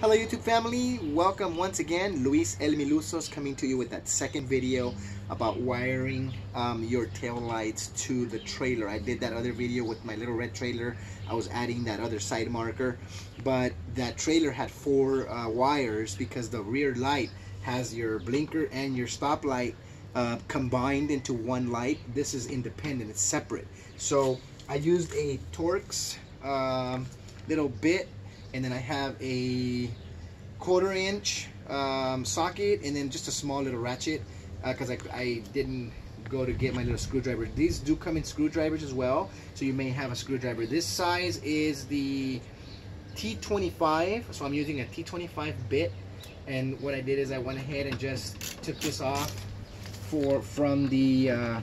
Hello YouTube family, welcome once again. Luis El Milusos coming to you with that second video about wiring um, your tail lights to the trailer. I did that other video with my little red trailer. I was adding that other side marker, but that trailer had four uh, wires because the rear light has your blinker and your stop light uh, combined into one light. This is independent, it's separate. So I used a Torx um, little bit and then I have a quarter inch um, socket and then just a small little ratchet because uh, I, I didn't go to get my little screwdriver. These do come in screwdrivers as well, so you may have a screwdriver. This size is the T25, so I'm using a T25 bit, and what I did is I went ahead and just took this off for from the uh,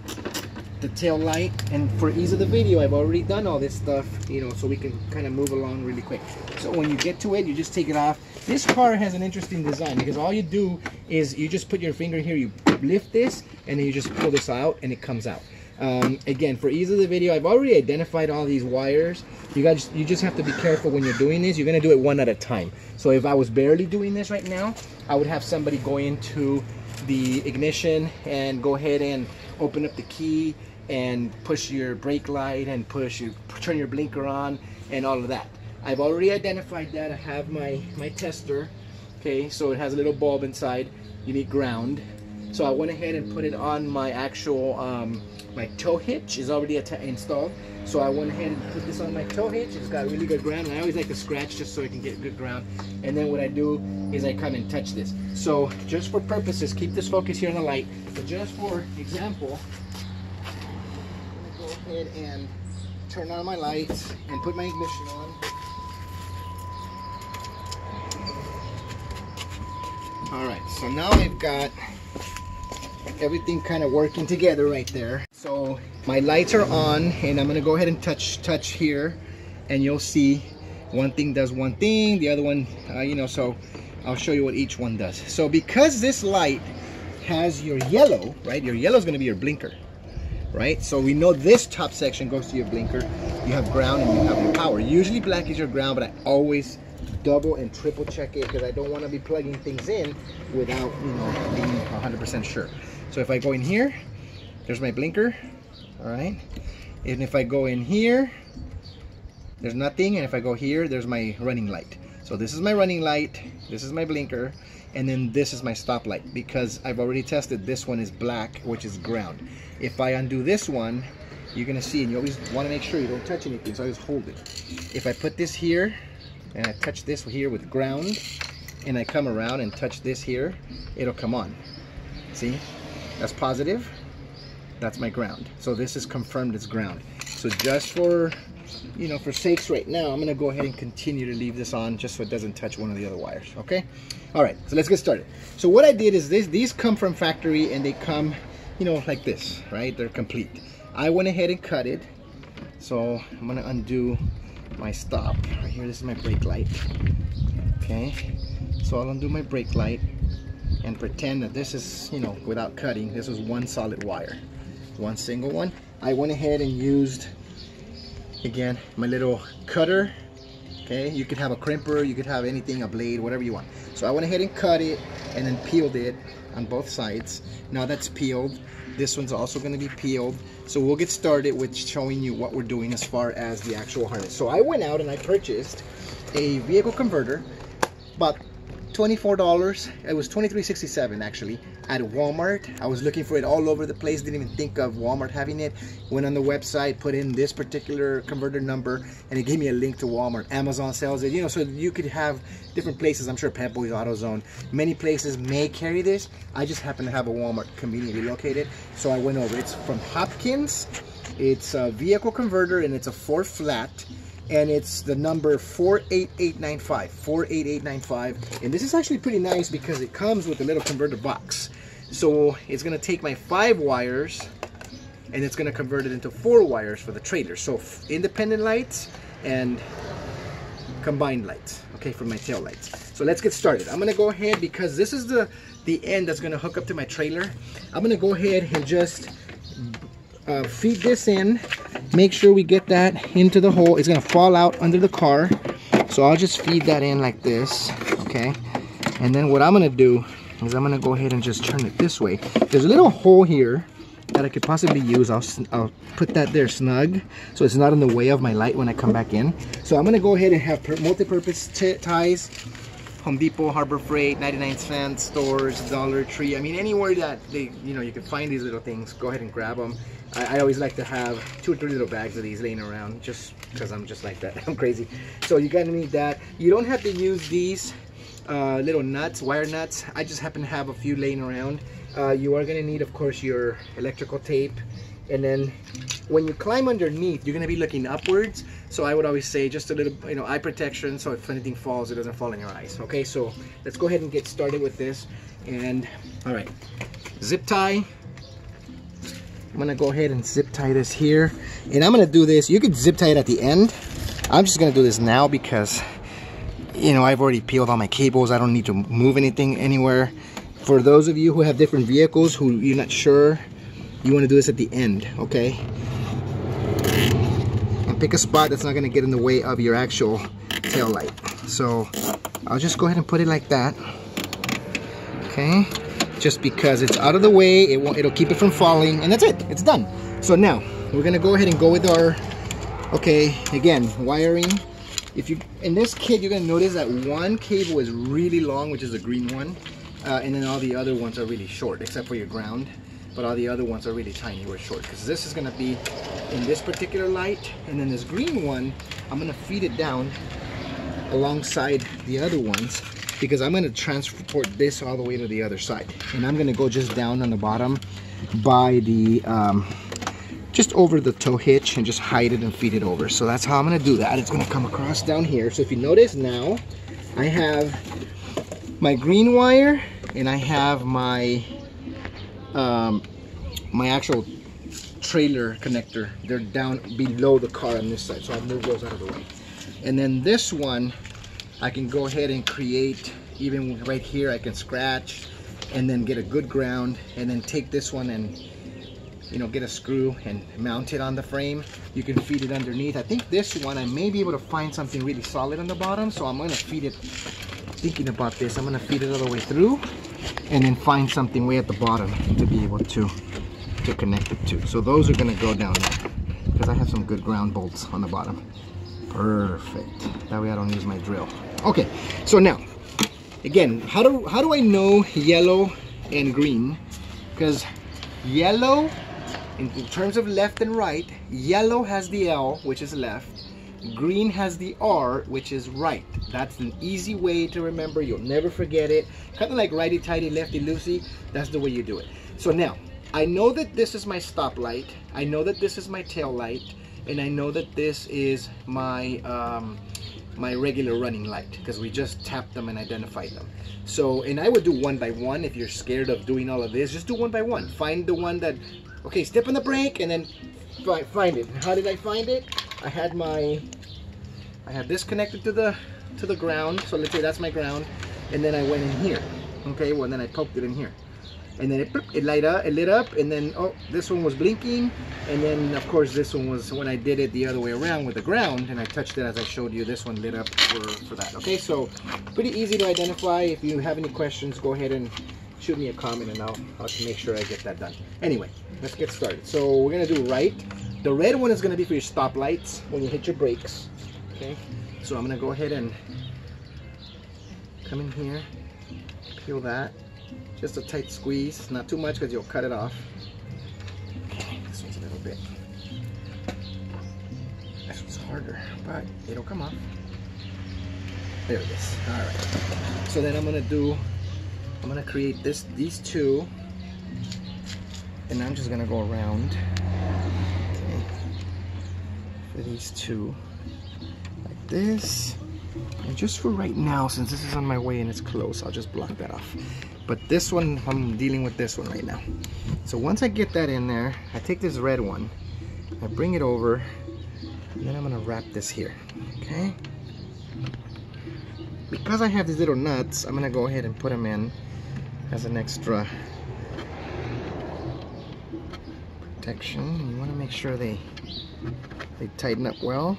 the tail light and for ease of the video I've already done all this stuff you know so we can kind of move along really quick. So when you get to it you just take it off. This car has an interesting design because all you do is you just put your finger here you lift this and then you just pull this out and it comes out. Um, again for ease of the video I've already identified all these wires. You guys you just have to be careful when you're doing this. You're gonna do it one at a time. So if I was barely doing this right now I would have somebody go into the ignition and go ahead and open up the key and push your brake light and push you turn your blinker on and all of that. I've already identified that. I have my my tester okay? So it has a little bulb inside. You need ground so I went ahead and put it on my actual um, my tow hitch is already installed. So I went ahead and put this on my tow hitch. It's got really good ground and I always like to scratch just so I can get good ground. And then what I do is I come and touch this. So just for purposes keep this focus here on the light but just for example I'm gonna go ahead and turn on my lights and put my ignition on. All right, so now I've got everything kind of working together right there. So my lights are on and I'm gonna go ahead and touch touch here and you'll see one thing does one thing, the other one, uh, you know, so I'll show you what each one does. So because this light has your yellow, right? Your yellow is gonna be your blinker right? So we know this top section goes to your blinker. You have ground and you have your power. Usually black is your ground, but I always double and triple check it because I don't want to be plugging things in without, you know, being 100% sure. So if I go in here, there's my blinker, all right? And if I go in here, there's nothing. And if I go here, there's my running light. So this is my running light, this is my blinker, and then this is my stoplight because I've already tested this one is black, which is ground. If I undo this one, you're gonna see, and you always wanna make sure you don't touch anything, so I just hold it. If I put this here, and I touch this here with ground, and I come around and touch this here, it'll come on. See, that's positive, that's my ground. So this is confirmed it's ground. So just for you know, for sakes right now, I'm gonna go ahead and continue to leave this on just so it doesn't touch one of the other wires, okay? All right, so let's get started. So what I did is this, these come from factory and they come, you know, like this, right? They're complete. I went ahead and cut it. So I'm gonna undo my stop. Right here, this is my brake light, okay? So I'll undo my brake light and pretend that this is, you know, without cutting, this was one solid wire, one single one. I went ahead and used again my little cutter. Okay you could have a crimper you could have anything a blade whatever you want. So I went ahead and cut it and then peeled it on both sides. Now that's peeled. This one's also going to be peeled. So we'll get started with showing you what we're doing as far as the actual harness. So I went out and I purchased a vehicle converter about $24 it was $23.67 actually at Walmart. I was looking for it all over the place. Didn't even think of Walmart having it. Went on the website put in this particular converter number and it gave me a link to Walmart. Amazon sells it you know so you could have different places. I'm sure Pep Boys AutoZone. Many places may carry this. I just happen to have a Walmart conveniently located so I went over. It's from Hopkins. It's a vehicle converter and it's a four flat and it's the number 48895 48895 and this is actually pretty nice because it comes with a little converter box. So it's going to take my five wires and it's going to convert it into four wires for the trailer. So independent lights and combined lights okay for my tail lights. So let's get started. I'm going to go ahead because this is the the end that's going to hook up to my trailer. I'm going to go ahead and just uh, feed this in make sure we get that into the hole it's gonna fall out under the car So I'll just feed that in like this, okay? And then what I'm gonna do is I'm gonna go ahead and just turn it this way. There's a little hole here that I could possibly use. I'll, I'll put that there snug so it's not in the way of my light when I come back in. So I'm gonna go ahead and have multi-purpose ties Home Depot, Harbor Freight, 99 cent stores, Dollar Tree. I mean, anywhere that they, you know, you can find these little things, go ahead and grab them. I, I always like to have two or three little bags of these laying around just because I'm just like that. I'm crazy. So you're gonna need that. You don't have to use these uh, little nuts, wire nuts. I just happen to have a few laying around. Uh, you are gonna need, of course, your electrical tape. And then when you climb underneath, you're gonna be looking upwards. So I would always say just a little, you know, eye protection. So if anything falls, it doesn't fall in your eyes. Okay, so let's go ahead and get started with this. And all right, zip tie. I'm gonna go ahead and zip tie this here. And I'm gonna do this, you could zip tie it at the end. I'm just gonna do this now because, you know, I've already peeled all my cables. I don't need to move anything anywhere. For those of you who have different vehicles who you're not sure you want to do this at the end okay and pick a spot that's not going to get in the way of your actual tail light so I'll just go ahead and put it like that. Okay? Just because it's out of the way it won't it'll keep it from falling and that's it. It's done. So now we're gonna go ahead and go with our okay again wiring. If you in this kit you're gonna notice that one cable is really long which is a green one uh, and then all the other ones are really short except for your ground but all the other ones are really tiny or short. Because this is going to be in this particular light and then this green one I'm going to feed it down alongside the other ones because I'm going to transport this all the way to the other side. And I'm going to go just down on the bottom by the um, just over the tow hitch and just hide it and feed it over. So that's how I'm going to do that. It's going to come across down here. So if you notice now I have my green wire and I have my um, my actual trailer connector they're down below the car on this side so I'll move those out of the way. And then this one I can go ahead and create even right here I can scratch and then get a good ground and then take this one and you know get a screw and mount it on the frame. You can feed it underneath. I think this one I may be able to find something really solid on the bottom so I'm gonna feed it thinking about this I'm gonna feed it all the way through and then find something way at the bottom to be able to to connect it to. So those are going to go down there because I have some good ground bolts on the bottom. Perfect. That way I don't use my drill. Okay, so now, again, how do, how do I know yellow and green? Because yellow, in, in terms of left and right, yellow has the L, which is left, green has the R, which is right. That's an easy way to remember. You'll never forget it. Kind of like righty-tighty, lefty-loosey. That's the way you do it. So now, I know that this is my stoplight. I know that this is my tail light. And I know that this is my um, my regular running light because we just tapped them and identified them. So, and I would do one by one if you're scared of doing all of this. Just do one by one. Find the one that, okay, step on the brake and then find it. How did I find it? I had my, I had this connected to the to the ground. So let's say that's my ground, and then I went in here. Okay, well then I poked it in here, and then it it light up, it lit up, and then oh this one was blinking, and then of course this one was when I did it the other way around with the ground, and I touched it as I showed you. This one lit up for for that. Okay, so pretty easy to identify. If you have any questions, go ahead and shoot me a comment and I'll, I'll make sure I get that done. Anyway, let's get started. So we're gonna do right. The red one is gonna be for your stop lights when you hit your brakes. Okay, so I'm gonna go ahead and come in here, peel that. Just a tight squeeze, not too much because you'll cut it off. This one's a little bit. This one's harder, but it'll come off. There it is. All right. So then I'm gonna do I'm gonna create this these two and I'm just gonna go around these two like this. And just for right now since this is on my way and it's close I'll just block that off. But this one I'm dealing with this one right now. So once I get that in there I take this red one I bring it over and then I'm gonna wrap this here okay? Because I have these little nuts I'm gonna go ahead and put them in as an extra protection. You want to make sure they they tighten up well.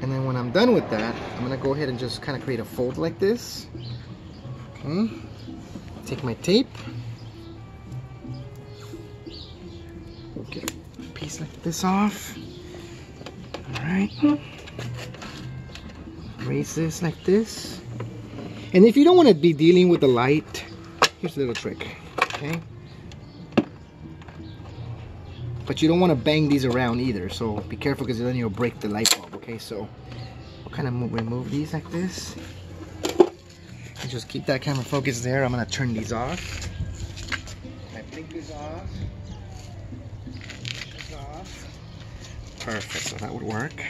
And then when I'm done with that, I'm gonna go ahead and just kind of create a fold like this. Okay. Take my tape. Get a piece like this off. All right. Raise this like this. And if you don't want to be dealing with the light, here's a little trick, okay? But you don't want to bang these around either, so be careful because then you'll break the light bulb, okay? So I'll kind of move, remove these like this. And just keep that camera focused there. I'm to turn these off. I off. These off. Perfect, so that would work.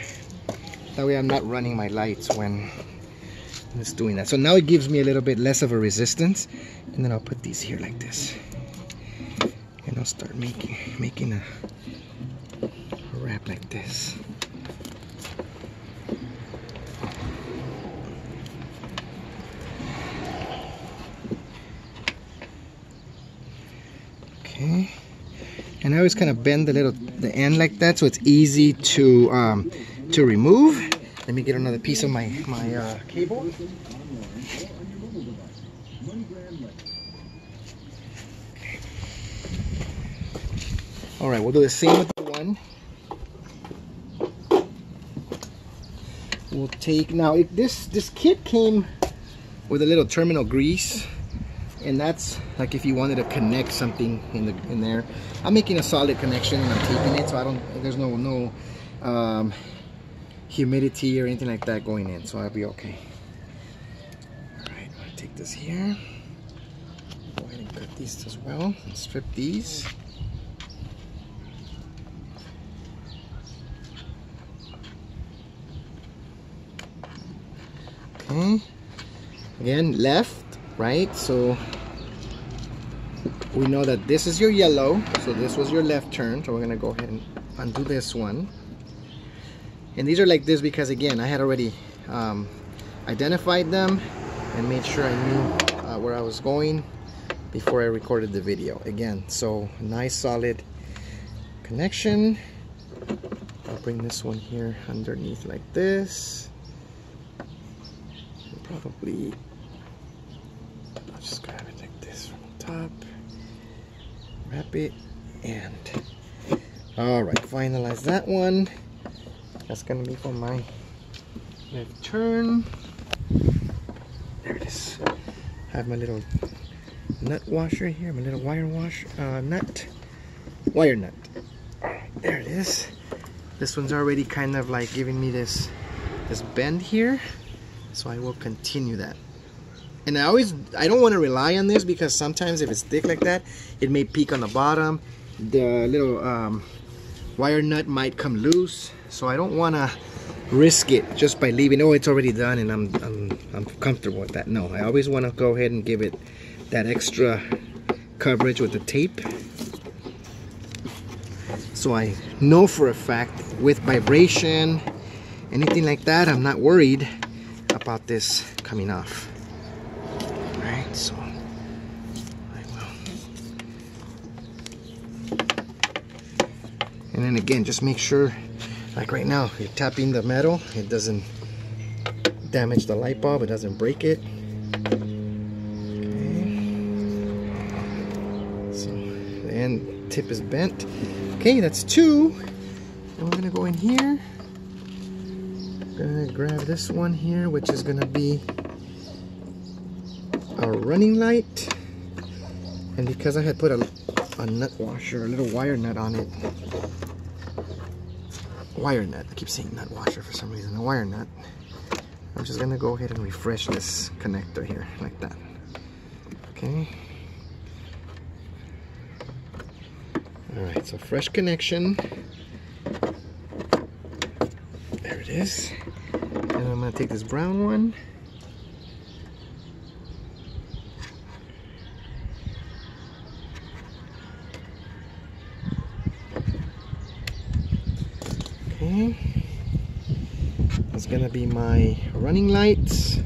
That way I'm not running my lights when it's doing that. So now it gives me a little bit less of a resistance. And then I'll put these here like this. I'll start making making a, a wrap like this. Okay. And I always kind of bend the little the end like that so it's easy to um, to remove. Let me get another piece of my my uh, cable. All right, we'll do the same with the one. We'll take now. If this this kit came with a little terminal grease, and that's like if you wanted to connect something in the in there. I'm making a solid connection and I'm taping it, so I don't. There's no no um, humidity or anything like that going in, so I'll be okay. All right, I'm gonna take this here. Go ahead and cut these as well. And strip these. Again, left, right. So we know that this is your yellow. So this was your left turn. So we're gonna go ahead and undo this one. And these are like this because again, I had already um, identified them and made sure I knew uh, where I was going before I recorded the video. Again, so nice solid connection. I'll bring this one here underneath like this I'll just grab it like this from the top wrap it and all right finalize that one. That's gonna be for my left turn. There it is. I have my little nut washer here my little wire wash uh, nut wire nut. There it is. This one's already kind of like giving me this this bend here so I will continue that. And I always I don't want to rely on this because sometimes if it's thick like that it may peak on the bottom. The little um, wire nut might come loose. So I don't want to risk it just by leaving oh it's already done and I'm, I'm, I'm comfortable with that. No I always want to go ahead and give it that extra coverage with the tape. So I know for a fact with vibration anything like that I'm not worried about this coming off. Alright, so I will. And then again, just make sure, like right now, you're tapping the metal, it doesn't damage the light bulb, it doesn't break it. So the end tip is bent. Okay, that's two. And we're gonna go in here gonna grab this one here which is gonna be our running light. And because I had put a, a nut washer a little wire nut on it. Wire nut. I keep saying nut washer for some reason. A wire nut. I'm just gonna go ahead and refresh this connector here like that. Okay. All right so fresh connection. There it is to take this brown one. Okay. Going to be my running lights.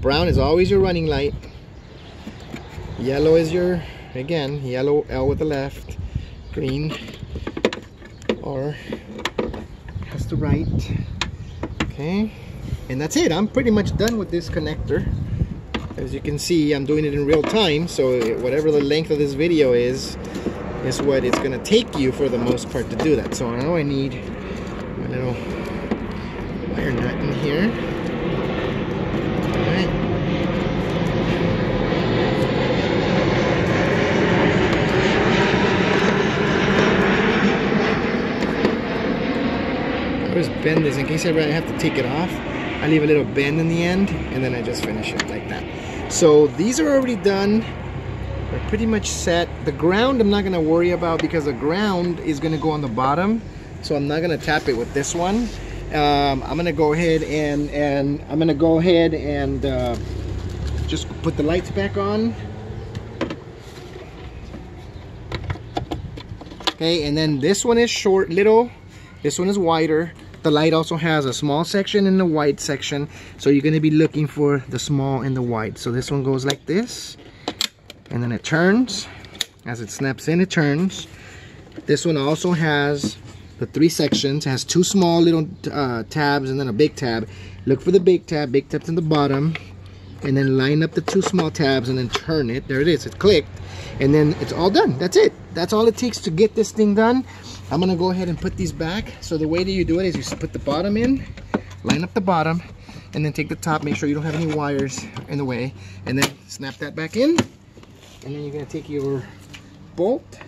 Brown is always your running light. Yellow is your, again, yellow L with the left. Green or has the right. Okay, and that's it. I'm pretty much done with this connector. As you can see, I'm doing it in real time, so whatever the length of this video is, is what it's gonna take you for the most part to do that. So now I need my little wire nut in here. just bend this in case I have to take it off. I leave a little bend in the end and then I just finish it like that. So these are already done. They're pretty much set. The ground I'm not gonna worry about because the ground is gonna go on the bottom. So I'm not gonna tap it with this one. Um, I'm gonna go ahead and, and I'm gonna go ahead and uh, just put the lights back on. Okay, and then this one is short, little. This one is wider. The light also has a small section and a wide section. So you're gonna be looking for the small and the wide. So this one goes like this, and then it turns. As it snaps in, it turns. This one also has the three sections, it has two small little uh, tabs and then a big tab. Look for the big tab, big tab's in the bottom, and then line up the two small tabs and then turn it. There it is, it clicked. And then it's all done, that's it. That's all it takes to get this thing done. I'm gonna go ahead and put these back. So the way that you do it is you put the bottom in, line up the bottom, and then take the top, make sure you don't have any wires in the way, and then snap that back in. And then you're gonna take your bolt.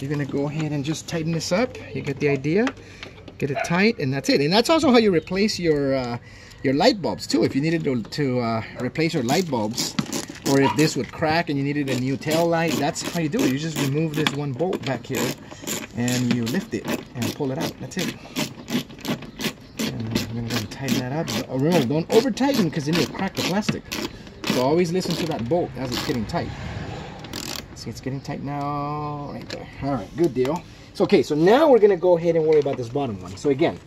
You're gonna go ahead and just tighten this up. You get the idea. Get it tight, and that's it. And that's also how you replace your uh, your light bulbs too. If you needed to, to uh, replace your light bulbs, or if this would crack and you needed a new tail light, that's how you do it. You just remove this one bolt back here and you lift it and pull it out. That's it. And I'm gonna tighten that up. But remember, don't over tighten because then you'll crack the plastic. So always listen to that bolt as it's getting tight. See, it's getting tight now, right there. All right, good deal. So, okay, so now we're gonna go ahead and worry about this bottom one. So again,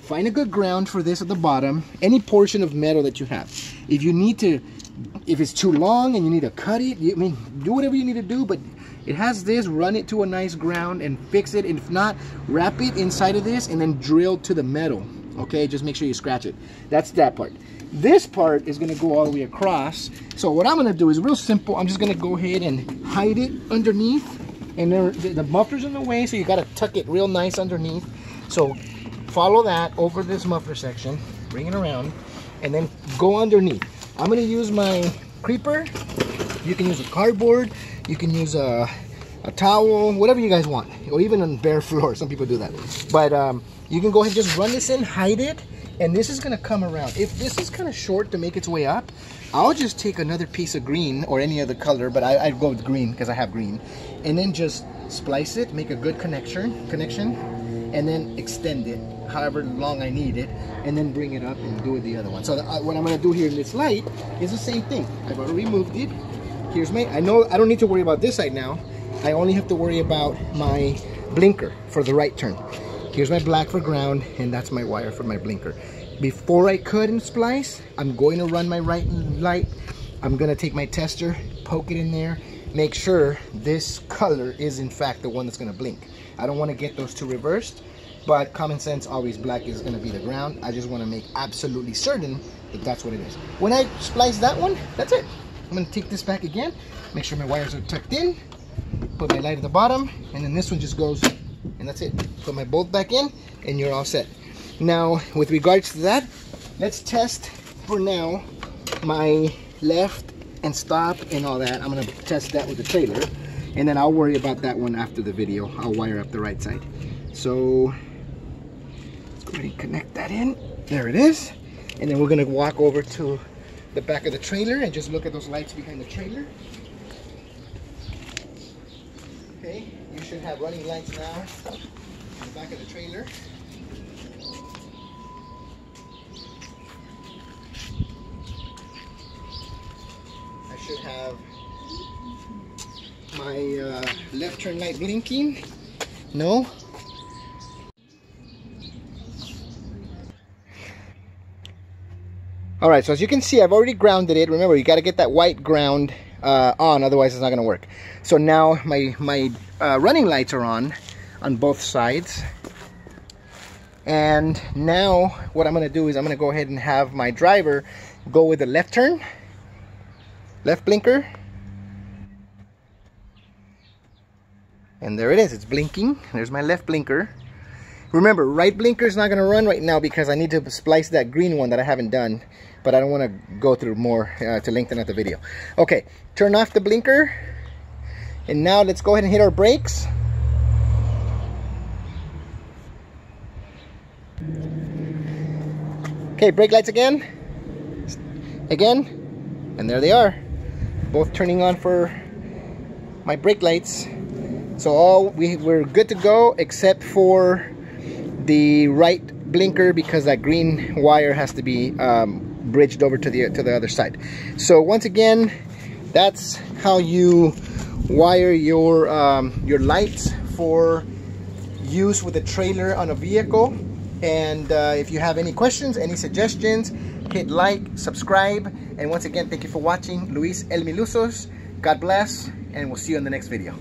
find a good ground for this at the bottom, any portion of metal that you have. If you need to if it's too long and you need to cut it, you, I mean, do whatever you need to do, but it has this, run it to a nice ground and fix it. And if not, wrap it inside of this and then drill to the metal. Okay, just make sure you scratch it. That's that part. This part is gonna go all the way across. So what I'm gonna do is real simple. I'm just gonna go ahead and hide it underneath. And there, the, the muffler's in the way, so you gotta tuck it real nice underneath. So follow that over this muffler section, bring it around, and then go underneath. I'm gonna use my creeper. You can use a cardboard. You can use a, a towel, whatever you guys want. Or even on bare floor, some people do that. But um, you can go ahead and just run this in, hide it, and this is gonna come around. If this is kind of short to make its way up, I'll just take another piece of green or any other color, but I, I'd go with green because I have green. And then just splice it, make a good connection, connection, and then extend it however long I need it and then bring it up and do it the other one. So uh, what I'm gonna do here in this light is the same thing. I've already removed it. Here's my, I know I don't need to worry about this side now. I only have to worry about my blinker for the right turn. Here's my black for ground and that's my wire for my blinker. Before I cut and splice, I'm going to run my right light. I'm gonna take my tester, poke it in there, make sure this color is in fact the one that's gonna blink. I don't wanna get those two reversed but common sense always black is going to be the ground. I just want to make absolutely certain that that's what it is. When i splice that one that's it. I'm going to take this back again make sure my wires are tucked in put my light at the bottom and then this one just goes and that's it. Put my bolt back in and you're all set. Now with regards to that let's test for now my left and stop and all that. I'm going to test that with the trailer and then i'll worry about that one after the video i'll wire up the right side so let's go ahead and connect that in. There it is. And then we're gonna walk over to the back of the trailer and just look at those lights behind the trailer. Okay, you should have running lights now in the back of the trailer. I should have my uh, left turn light blinking. No, All right, so as you can see, I've already grounded it. Remember, you got to get that white ground uh, on, otherwise it's not going to work. So now my, my uh, running lights are on, on both sides. And now what I'm gonna do is I'm gonna go ahead and have my driver go with the left turn, left blinker. And there it is, it's blinking. There's my left blinker. Remember, right blinker is not gonna run right now because I need to splice that green one that I haven't done, but I don't wanna go through more uh, to lengthen out the video. Okay, turn off the blinker. And now let's go ahead and hit our brakes. Okay, brake lights again. Again. And there they are. Both turning on for my brake lights. So all we, we're good to go except for the right blinker because that green wire has to be um, bridged over to the to the other side. So once again, that's how you wire your um, your lights for use with a trailer on a vehicle. And uh, if you have any questions, any suggestions, hit like, subscribe, and once again, thank you for watching. Luis El Milusos. God bless, and we'll see you in the next video.